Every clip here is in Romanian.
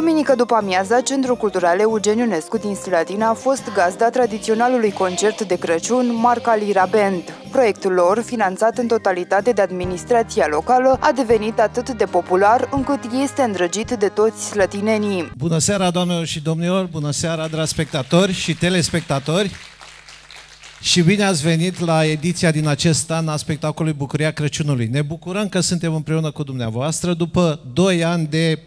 Duminică după amiaza, Centrul Cultural Eugen Ionescu din Slatina a fost gazda tradiționalului concert de Crăciun Marca Lira Band. Proiectul lor, finanțat în totalitate de administrația locală, a devenit atât de popular încât este îndrăgit de toți slătinenii. Bună seara, doamnelor și domnilor! Bună seara, dragi spectatori și telespectatori! Și bine ați venit la ediția din acest an a spectacolului Bucuria Crăciunului. Ne bucurăm că suntem împreună cu dumneavoastră după 2 ani de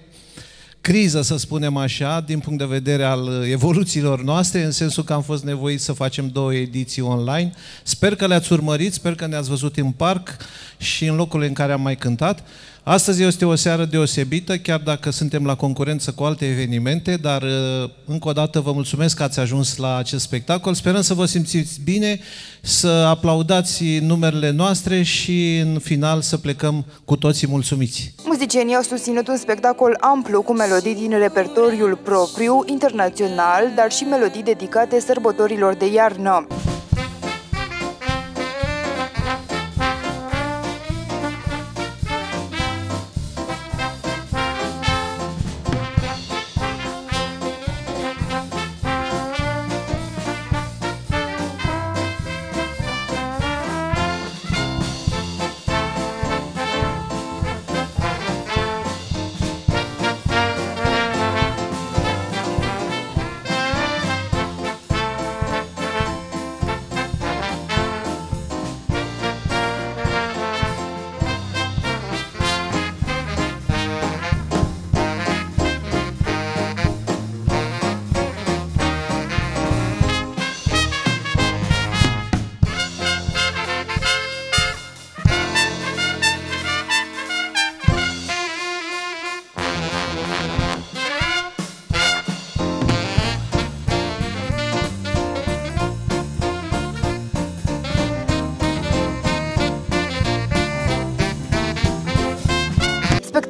criză, să spunem așa, din punct de vedere al evoluțiilor noastre, în sensul că am fost nevoiți să facem două ediții online. Sper că le-ați urmărit, sper că ne-ați văzut în parc și în locurile în care am mai cântat. Astăzi este o seară deosebită, chiar dacă suntem la concurență cu alte evenimente, dar uh, încă o dată vă mulțumesc că ați ajuns la acest spectacol. Sperăm să vă simțiți bine, să aplaudați numerele noastre și în final să plecăm cu toții mulțumiți. Muzicienii au susținut un spectacol amplu cu melodii din repertoriul propriu, internațional, dar și melodii dedicate sărbătorilor de iarnă.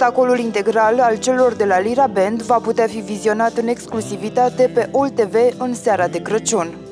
Spectacolul integral al celor de la Lira Band va putea fi vizionat în exclusivitate pe OL TV în seara de Crăciun.